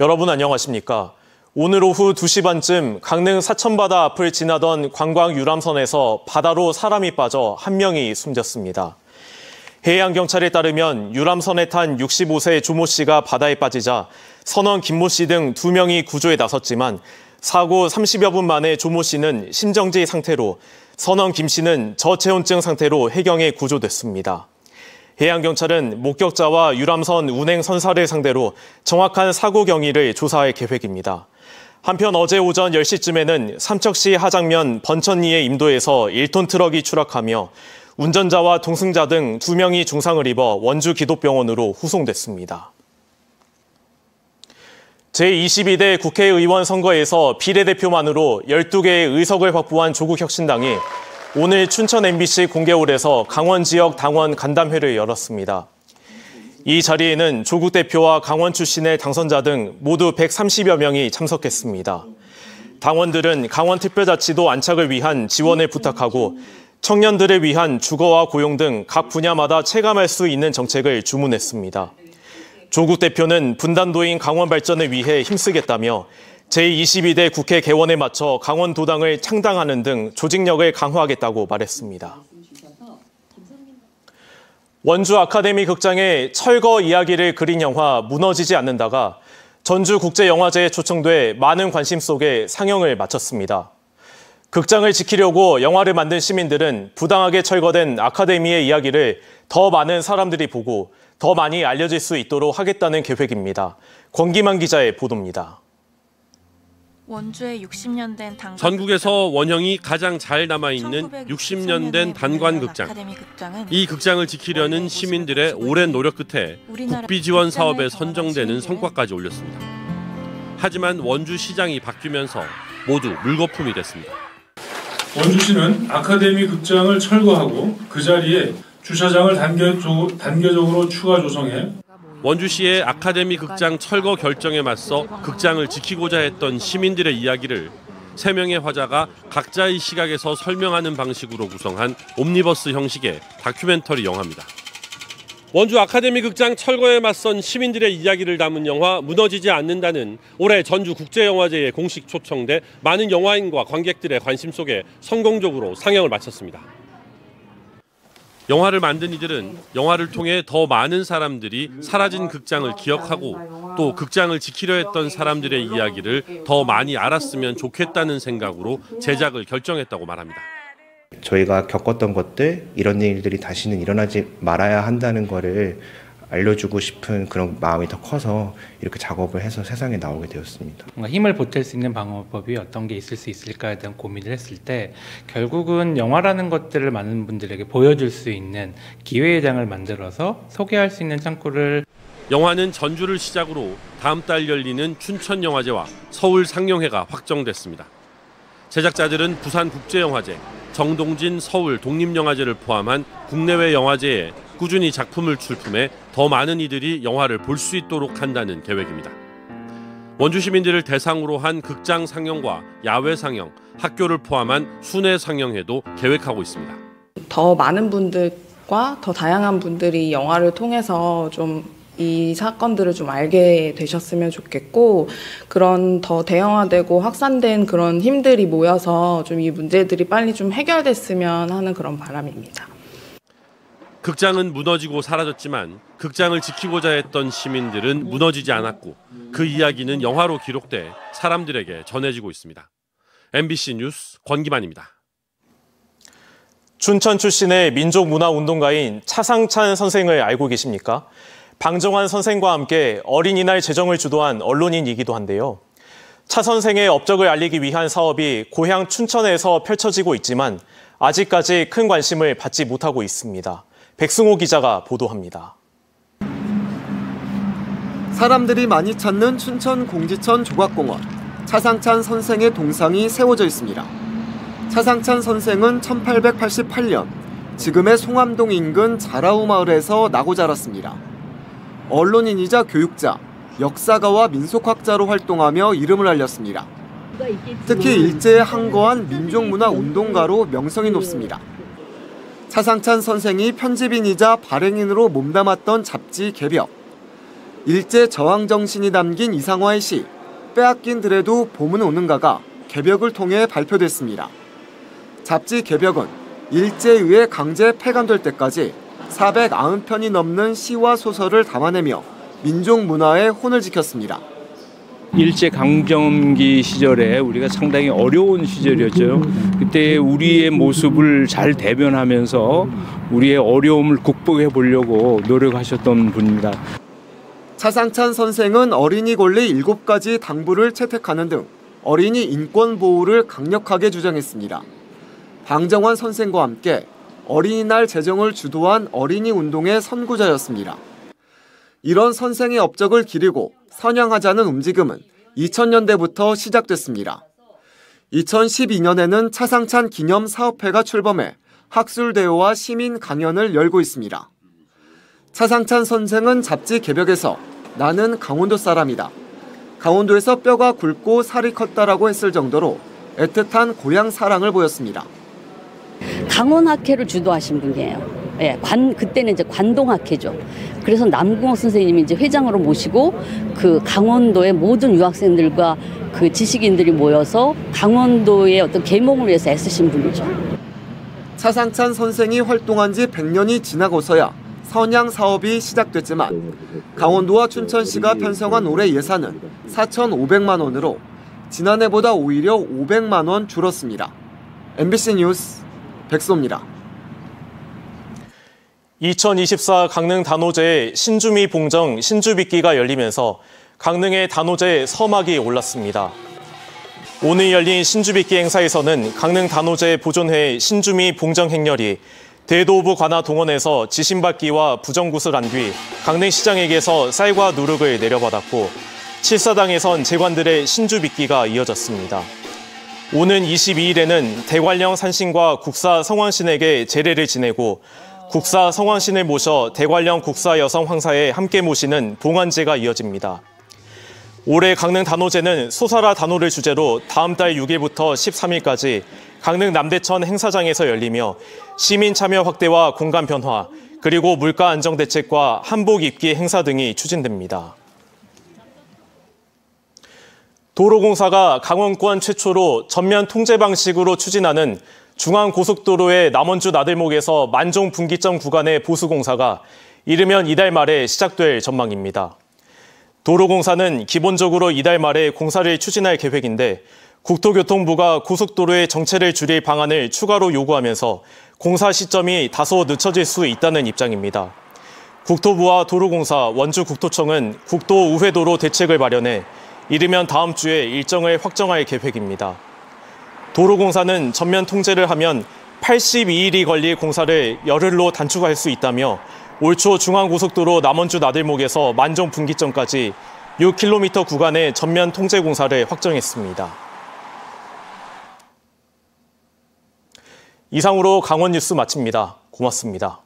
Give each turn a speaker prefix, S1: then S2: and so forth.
S1: 여러분 안녕하십니까? 오늘 오후 2시 반쯤 강릉 사천바다 앞을 지나던 관광 유람선에서 바다로 사람이 빠져 한 명이 숨졌습니다. 해양경찰에 따르면 유람선에 탄 65세 조모 씨가 바다에 빠지자 선원 김모 씨 등 두 명이 구조에 나섰지만 사고 30여 분 만에 조모 씨는 심정지 상태로 선원 김 씨는 저체온증 상태로 해경에 구조됐습니다. 해양경찰은 목격자와 유람선 운행 선사를 상대로 정확한 사고 경위를 조사할 계획입니다. 한편 어제 오전 10시쯤에는 삼척시 하장면 번천리의 임도에서 1톤 트럭이 추락하며 운전자와 동승자 등 2명이 중상을 입어 원주 기독병원으로 후송됐습니다. 제22대 국회의원 선거에서 비례대표만으로 12개의 의석을 확보한 조국 혁신당이 오늘 춘천 MBC 공개홀에서 강원 지역 당원 간담회를 열었습니다. 이 자리에는 조국 대표와 강원 출신의 당선자 등 모두 130여 명이 참석했습니다. 당원들은 강원특별자치도 안착을 위한 지원을 부탁하고 청년들을 위한 주거와 고용 등 각 분야마다 체감할 수 있는 정책을 주문했습니다. 조국 대표는 분단도인 강원 발전을 위해 힘쓰겠다며 제22대 국회 개원에 맞춰 강원도당을 창당하는 등 조직력을 강화하겠다고 말했습니다. 원주 아카데미 극장에 철거 이야기를 그린 영화 무너지지 않는다가 전주국제영화제에 초청돼 많은 관심 속에 상영을 마쳤습니다. 극장을 지키려고 영화를 만든 시민들은 부당하게 철거된 아카데미의 이야기를 더 많은 사람들이 보고 더 많이 알려질 수 있도록 하겠다는 계획입니다. 권기만 기자의 보도입니다.
S2: 원주의 60년 된 단관
S3: 전국에서 원형이 가장 잘 남아 있는 60년 된 단관 극장. 이 극장을 지키려는 시민들의 오랜 노력 끝에 국비 지원 사업에 선정되는 성과까지 올렸습니다. 하지만 원주 시장이 바뀌면서 모두 물거품이 됐습니다.
S4: 원주시는 아카데미 극장을 철거하고 그 자리에 주차장을 단계적으로 추가 조성해
S3: 원주시의 아카데미 극장 철거 결정에 맞서 극장을 지키고자 했던 시민들의 이야기를 세 명의 화자가 각자의 시각에서 설명하는 방식으로 구성한 옴니버스 형식의 다큐멘터리 영화입니다. 원주 아카데미 극장 철거에 맞선 시민들의 이야기를 담은 영화 무너지지 않는다는 올해 전주 국제영화제에 공식 초청돼 많은 영화인과 관객들의 관심 속에 성공적으로 상영을 마쳤습니다. 영화를 만든 이들은 영화를 통해 더 많은 사람들이 사라진 극장을 기억하고 또 극장을 지키려 했던 사람들의 이야기를 더 많이 알았으면 좋겠다는 생각으로 제작을 결정했다고 말합니다.
S5: 저희가 겪었던 것들 이런 일들이 다시는 일어나지 말아야 한다는 것을 알려주고 싶은 그런 마음이 더 커서 이렇게 작업을 해서 세상에 나오게 되었습니다.
S6: 뭔가 힘을 보탤 수 있는 방법이 어떤 게 있을 수 있을까에 대한 고민을 했을 때 결국은 영화라는 것들을 많은 분들에게 보여줄 수 있는 기회장을 만들어서 소개할 수 있는 창구를
S3: 영화는 전주를 시작으로 다음 달 열리는 춘천영화제와 서울 상영회가 확정됐습니다. 제작자들은 부산국제영화제, 정동진 서울 독립영화제를 포함한 국내외 영화제에 꾸준히 작품을 출품해 더 많은 이들이 영화를 볼 수 있도록 한다는 계획입니다. 원주 시민들을 대상으로 한 극장 상영과 야외 상영, 학교를 포함한 순회 상영회도 계획하고 있습니다.
S7: 더 많은 분들과 더 다양한 분들이 영화를 통해서 좀이 사건들을 좀 알게 되셨으면 좋겠고 그런 더 대형화되고 확산된 그런 힘들이 모여서 좀 이 문제들이 빨리 좀 해결됐으면 하는 그런 바람입니다.
S3: 극장은 무너지고 사라졌지만 극장을 지키고자 했던 시민들은 무너지지 않았고 그 이야기는 영화로 기록돼 사람들에게 전해지고 있습니다. MBC 뉴스 권기만입니다.
S1: 춘천 출신의 민족문화운동가인 차상찬 선생을 알고 계십니까? 방정환 선생과 함께 어린이날 제정을 주도한 언론인이기도 한데요. 차 선생의 업적을 알리기 위한 사업이 고향 춘천에서 펼쳐지고 있지만 아직까지 큰 관심을 받지 못하고 있습니다. 백승호 기자가 보도합니다.
S8: 사람들이 많이 찾는 춘천 공지천 조각공원. 차상찬 선생의 동상이 세워져 있습니다. 차상찬 선생은 1888년 지금의 송암동 인근 자라우 마을에서 나고 자랐습니다. 언론인이자 교육자, 역사가와 민속학자로 활동하며 이름을 알렸습니다. 특히 일제에 항거한 민족문화 운동가로 명성이 높습니다. 차상찬 선생이 편집인이자 발행인으로 몸담았던 잡지 개벽. 일제 저항 정신이 담긴 이상화의 시 빼앗긴 들에도 봄은 오는가가 개벽을 통해 발표됐습니다. 잡지 개벽은 일제에 의해 강제 폐간될 때까지 490편이 넘는 시와 소설을 담아내며 민족 문화의 혼을 지켰습니다.
S9: 일제 강점기 시절에 우리가 상당히 어려운 시절이었죠. 그때 우리의 모습을 잘 대변하면서 우리의 어려움을 극복해 보려고 노력하셨던 분입니다.
S8: 차상찬 선생은 어린이 권리 7가지 당부를 채택하는 등 어린이 인권 보호를 강력하게 주장했습니다. 방정환 선생과 함께 어린이날 제정을 주도한 어린이 운동의 선구자였습니다. 이런 선생의 업적을 기리고 선양하자는 움직임은 2000년대부터 시작됐습니다. 2012년에는 차상찬 기념 사업회가 출범해 학술대회와 시민 강연을 열고 있습니다. 차상찬 선생은 잡지 개벽에서 나는 강원도 사람이다. 강원도에서 뼈가 굵고 살이 컸다라고 했을 정도로 애틋한 고향 사랑을 보였습니다.
S10: 강원학회를 주도하신 분이에요. 예, 관 그때는 이제 관동학회죠. 그래서 남궁옥 선생님이 이제 회장으로 모시고 그 강원도의 모든 유학생들과 그 지식인들이 모여서 강원도의 어떤 계몽을 위해서 애쓰신 분이죠.
S8: 차상찬 선생이 활동한 지 100년이 지나고서야 선양 사업이 시작됐지만 강원도와 춘천시가 편성한 올해 예산은 4,500만 원으로 지난해보다 오히려 500만 원 줄었습니다. MBC 뉴스 백소입니다.
S1: 2024 강릉 단오제의 신주미 봉정 신주빗기가 열리면서 강릉의 단오제 서막이 올랐습니다. 오늘 열린 신주빗기 행사에서는 강릉 단오제 보존회 신주미 봉정 행렬이 대도부 관하 동원에서 지신받기와 부정굿을 한 뒤 강릉시장에게서 쌀과 누룩을 내려받았고 칠사당에선 재관들의 신주빗기가 이어졌습니다. 오는 22일에는 대관령 산신과 국사 성왕신에게 제례를 지내고 국사 성왕신을 모셔 대관령 국사 여성 황사에 함께 모시는 봉안제가 이어집니다. 올해 강릉 단오제는 소사라 단오를 주제로 다음 달 6일부터 13일까지 강릉 남대천 행사장에서 열리며 시민 참여 확대와 공간 변화, 그리고 물가 안정 대책과 한복 입기 행사 등이 추진됩니다. 도로공사가 강원권 최초로 전면 통제 방식으로 추진하는 중앙고속도로의 남원주 나들목에서 만종 분기점 구간의 보수공사가 이르면 이달 말에 시작될 전망입니다. 도로공사는 기본적으로 이달 말에 공사를 추진할 계획인데 국토교통부가 고속도로의 정체를 줄일 방안을 추가로 요구하면서 공사 시점이 다소 늦춰질 수 있다는 입장입니다. 국토부와 도로공사, 원주국토청은 국도 우회도로 대책을 마련해 이르면 다음 주에 일정을 확정할 계획입니다. 도로공사는 전면 통제를 하면 82일이 걸릴 공사를 열흘로 단축할 수 있다며 올 초 중앙고속도로 남원주 나들목에서 만종 분기점까지 6km 구간의 전면 통제 공사를 확정했습니다. 이상으로 강원 뉴스 마칩니다. 고맙습니다.